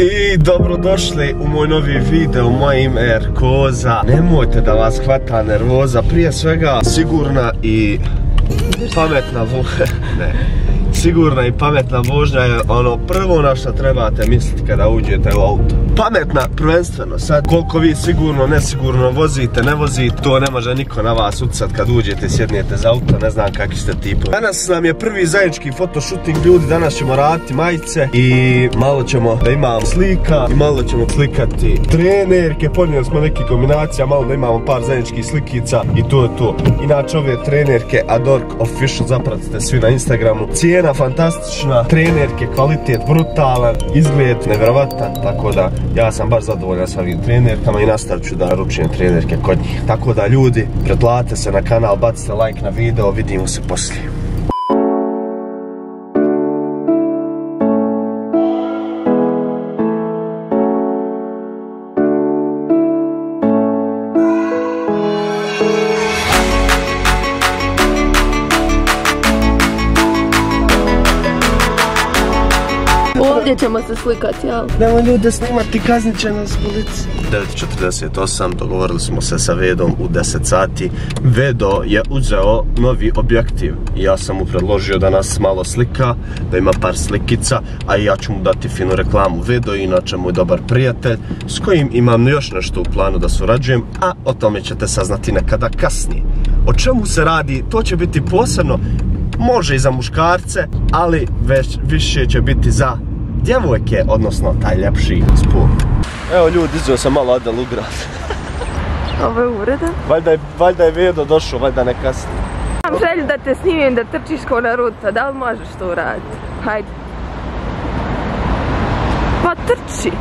I dobrodošli u moj novi video, moje ime je Koza. Nemojte da vas hvata nervoza, prije svega sigurna i pametna vožnja. ne. Sigurna i pametna vožnja je ono prvo na što trebate misliti kada uđete u auto. Pametna prvenstveno, sad koliko vi sigurno, nesigurno vozite, ne vozite, to ne može niko na vas utjecat kad uđete sjednijete za auto, ne znam kakvi ste tipovi. Danas nam je prvi zajednički fotoshooting ljudi, danas ćemo raditi majice i malo ćemo da imamo slika i malo ćemo slikati trenerke, podnijeli smo neki kombinacija, malo da imamo par zajedničkih slikica i to je to. Inače ove trenerke Adork Official zapratite svi na Instagramu. Cijena fantastična, trenerke, kvalitet brutalan, izgled nevjerovatan, tako da ja sam baš zadovoljan sa ovim trenerkama i nastavit ću da naručujem trenerke kod njih. Tako da ljudi, pretplatite se na kanal, bacite like na video, vidimo se poslije. Ćemo se slikati, jel? Nemo ljude snimati, kaznit će nas policija. 9.48, dogovorili smo se sa Vedom u 10 sati. Vedo je uzeo novi objektiv i ja sam mu predložio da nas malo slika, da ima par slikica, a i ja ću mu dati finu reklamu. Vedo je inače moj dobar prijatelj s kojim imam još nešto u planu da surađujem, a o tome ćete saznati nekada kasnije. O čemu se radi, to će biti posebno može i za muškarce, ali već više će biti za djevojke, odnosno taj ljepši spol. Evo ljudi, izveo sam malo Adel u grad. Ovo je uredan. Valjda je, valjda je Vedo došao, valjda ne kasni. Imam želju da te snimim da trčiš ko Naruto, da li možeš to uraditi? Hajde. Pa trči.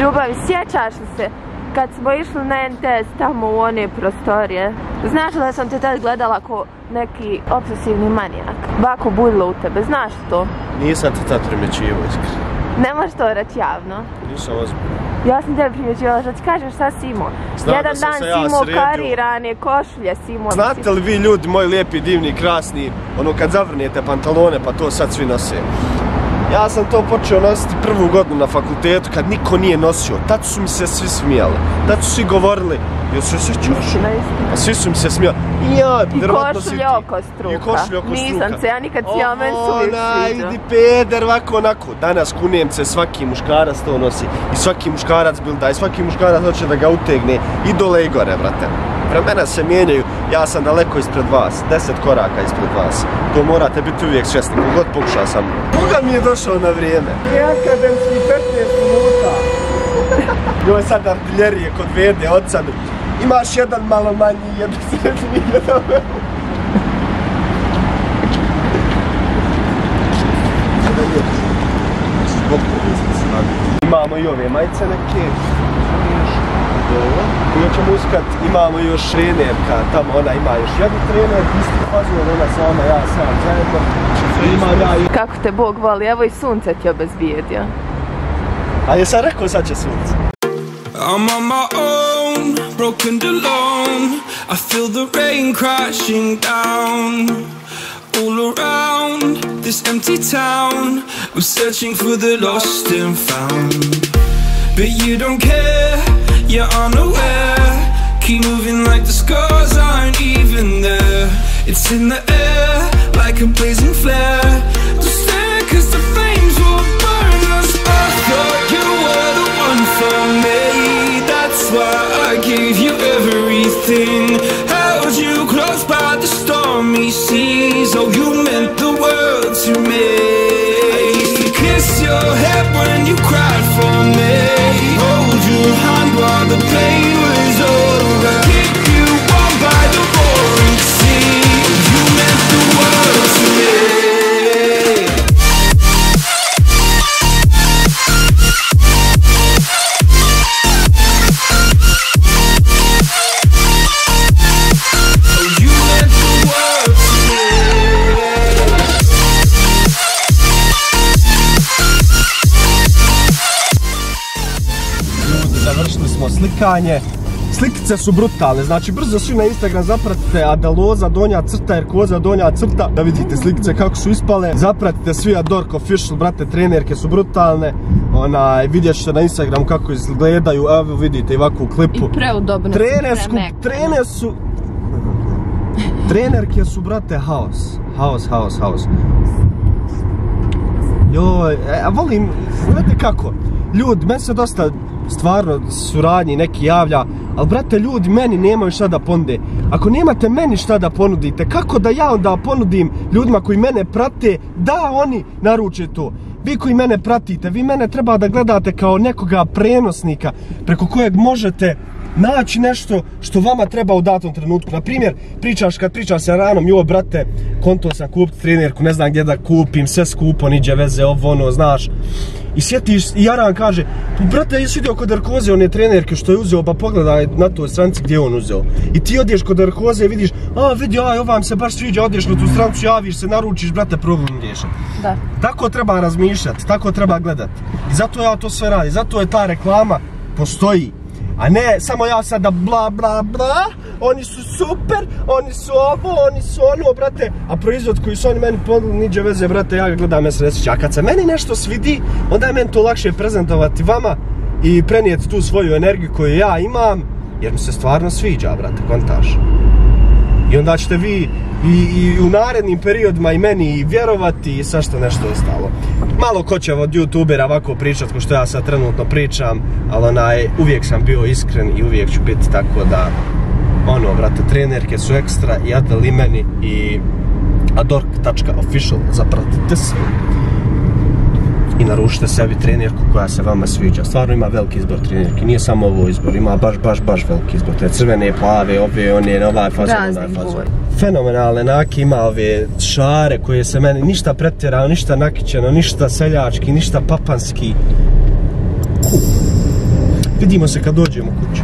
Ljubavi, sjećaš li se kad smo išli na NTS tamo u one prostorije? Znaš da sam te tad gledala ko neki obsesivni manijak? Bako budilo u tebe, znaš to? Nisam te tad primjećivo iskreno. Ne možeš to reći javno. Nisam ozbiljno. Ja sam tebe primjećivala, što ti kažeš šta si imao? Jedan da dan si ja imao karirane košulje, si imao... Znate li vi ljudi, moji lijepi, divni, krasni, ono kad zavrnijete pantalone pa to sad svi nose. Ja sam to počeo nositi prvu godinu na fakultetu kad niko nije nosio. Tad su mi se svi smijali. Tad su svi govorili, jel se sjećaš? Istina, istina. A svi su mi se smijali. Ja, I košulje oko struka. I košulje oko struka. Nisam se, ja nikad si ja meni su uvijek idi peder, ovako onako. Danas kunem se, svaki muškarac to nosi. I svaki muškarac bilda, i svaki muškarac hoće da ga utegne. I dole i gore, brate. Vremena se mijenjaju, ja sam daleko ispred vas, deset koraka ispred vas. To morate biti uvijek svjesni, kogod pokuša sam. Koga mi je došao na vrijeme? I akademski 15 minuta. Joj sad artiljerije kod vede od sad. Imaš jedan malo manji, jedan srednji, jedan Imamo i ove majice neke. Koje ćemo uskat, imamo još trenerka, tamo ona ima još jednu trener, isti fazon, ona sama, ja sam zajedno. Imam ja i... Kako te Bog voli, evo i sunce ti obezbijedio. A jesam rekao sad će sunce. I'm on my own, broken and alone. I feel the rain crashing down all around this empty town. I'm searching for the lost and found. But you don't care, you're unaware. Keep moving like the scars aren't even there. It's in the air, like a blazing flare. Don't stare, cause the flames will burn us. I thought you were the one for me. That's why I gave you everything. Slikanje. Slikice su brutalne, znači brzo svi na Instagram zapratite Adaloza donja crta, Erkoza donja crta, da vidite slikice kako su ispale. Zapratite svi Adork Official, brate, trenerke su brutalne. Onaj, vidjet ćete na Instagramu kako izgledaju, evo vidite i ovako u klipu. I preudobno su, Trenersku, trener su... Trenerke su, brate, haos. Haos, haos, haos. Joj, e, a volim, znate kako, ljudi, meni se dosta stvarno suradnji neki javlja, ali brate, ljudi meni nemaju šta da ponude. Ako nemate meni šta da ponudite, kako da ja onda ponudim ljudima koji mene prate, da oni naruče to. Vi koji mene pratite, vi mene treba da gledate kao nekoga prenosnika preko kojeg možete naći nešto što vama treba u datom trenutku. Na primjer, pričaš kad pričaš sa ranom, jo brate, konto sam kupiti trenerku, ne znam gdje da kupim, sve skupo, niđe veze, ovo ono, znaš. I sjetiš, i Jaran kaže, "Pa, brate, jesi vidio kod Arkoze one trenerke što je uzeo, pa pogledaj na toj stranici gdje je on uzeo. I ti odeš kod Arkoze i vidiš, a vidi, aj, ova vam se baš sviđa, odeš na tu stranicu, javiš se, naručiš, brate, problem riješen. Da. Tako treba razmišljati, tako treba gledati. I zato ja to sve radim, zato je ta reklama postoji. A ne samo ja sada bla bla bla, oni su super, oni su ovo, oni su ono, brate. A proizvod koji su oni meni ponudili, niđe veze, brate, ja ga gledam, ja se ne. A kad se meni nešto svidi, onda je meni to lakše prezentovati vama i prenijeti tu svoju energiju koju ja imam, jer mi se stvarno sviđa, brate, kontaš. I onda ćete vi i, i u narednim periodima i meni i vjerovati i svašta nešto ostalo. Malo ko će od youtubera ovako pričat ko što ja sad trenutno pričam, ali onaj, uvijek sam bio iskren i uvijek ću biti tako da, ono, brate, trenerke su ekstra i Adel i meni i adork.official zapratite se i naručite sebi trenerku koja se vama sviđa. Stvarno ima veliki izbor trenerki, nije samo ovo izbor, ima baš, baš, baš veliki izbor. Te crvene, plave, ove, one, ovaj fazon, onaj fazon. Fenomenalne nake, ima ove šare koje se meni, ništa pretjerano, ništa nakićeno, ništa seljački, ništa papanski. Vidimo se kad dođemo kući.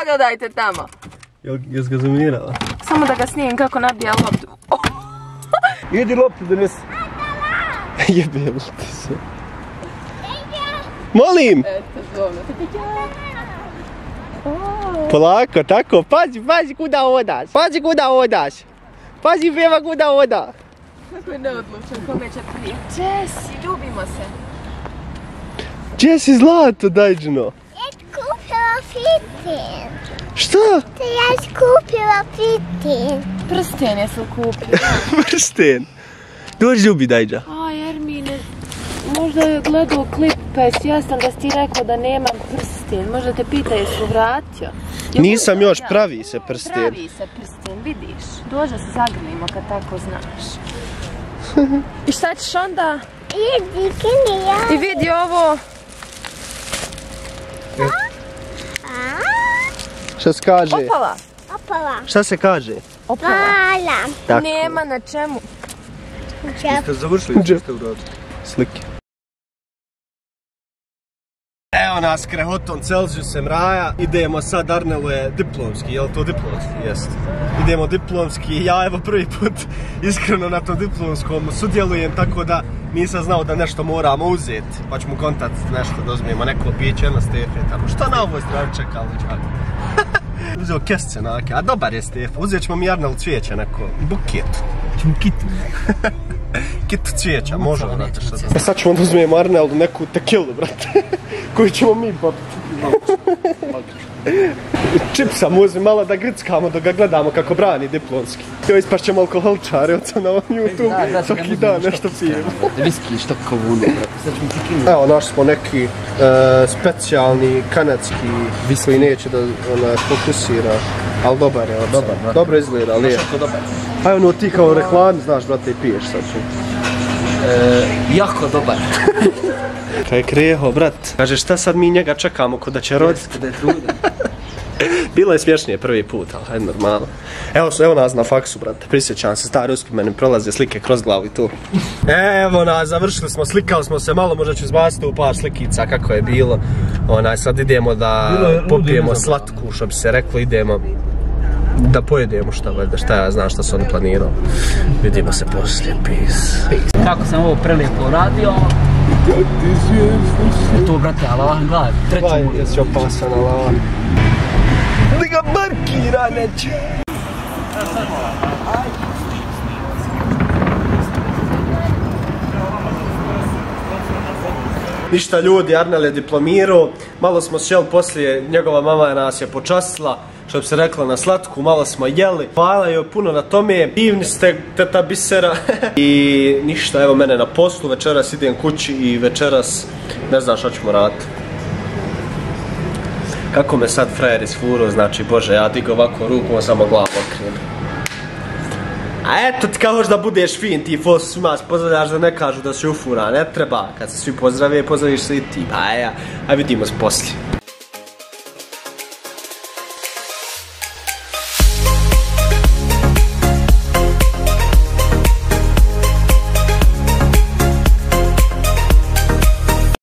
Pogledajte tamo. Jel, jes ga zoomirala? Samo da ga snijem kako nabija loptu. Idi loptu donesi. Jebe li ti se? Molim! Eto, zovno. Polako, tako, pazi, pazi kuda odaš, pazi kuda odaš. Pazi Beba kuda oda. Kako je neodlučan, kome će prije. Jesse, ljubimo se. Si zlato, dajđino? Fitin. Šta? To ja skupila fitin. Prsten je su kupio. Prsten. Dođi ljubi, dajđa. A, Ermine, možda je gledao klip pa je svjestan da si ti rekao da nemam prsten. Možda te pita jesu vratio. Nisam još, ja? pravi se prsten. Pravi se prsten, vidiš. Dođe se zagrlimo kad tako znaš. I šta ćeš onda? Idi, kini ja. I vidi ovo. Šta se kaže? Opala. Opala. Šta se kaže? Opala. Tako. Nema na čemu. Čep. Ste završili? Gdje ste uradili? Slike. Evo nas krehotom Celzijusem raja, idemo sad, Arnelu je diplomski, je li to diplomski? Jeste. Idemo diplomski, ja evo prvi put iskreno na tom diplomskom sudjelujem, tako da nisam znao da nešto moramo uzeti, pa ćemo kontakt nešto da uzmemo, neko piće, jedno stefe tamo. Šta na ovoj strani čekali, čak? Uzeo kesce nake, a dobar je Stefan, uzet ćemo mi Arnelu cvijeće neko, buket. Ćemo kitu. Kitu cvijeća, može brate šta da... E sad ćemo da uzmemo Arneldu neku tekilu, brate, koju ćemo mi popiti. Čipsa mu uzmi malo da grickamo dok ga gledamo kako brani diplomski. Joj, ispašćemo alkoholčare od sam na ovom YouTube, svaki dan nešto pijemo. Viski, što kinuti. Evo, našli smo neki e, specijalni kanadski koji neće da ona, fokusira, ali dobar je. Dobar. Dobro izgleda, ali je. Što dobar. A ono ti kao reklami, znaš, brate, i piješ sad. E, jako dobar. Kaj krijeho, brat. Kaže, šta sad mi njega čekamo ko da će roditi? Da je trudan. Bilo je smješnije prvi put, ali hajde normalno. Evo, evo nas na faksu, brate. Prisjećam se, stari uspomeni, prolaze slike kroz glavu i tu. Evo nas, završili smo, slikali smo se malo, možda ću izbaciti u par slikica kako je bilo. Onaj, sad idemo da popijemo slatku, što bi se reklo, idemo da pojedemo šta, valjda, šta ja znam šta su oni planirali. Vidimo se poslije, peace. Kako sam ovo prelijepo uradio. E to, brate, Allah, gledaj, treći Vaj, mu. jesi opasan, ala. Li ga markira, neće. Ništa ljudi, Arnel je diplomirao, malo smo sjeli poslije, njegova mama nas je počastila, što bi se rekla na slatku, malo smo jeli, hvala joj puno na tome, divni ste teta bisera i ništa, evo mene na poslu, večeras idem kući i večeras ne znam šta ćemo raditi. Kako me sad frajer isfuro, znači bože, ja digo ovako ruku, on samo glavu okrenem. A eto ti kao da budeš fin, ti fos svima pozdravljaš da ne kažu da si ufura, ne treba, kad se svi pozdrave, pozdraviš se i ti, a ja, a vidimo se poslije.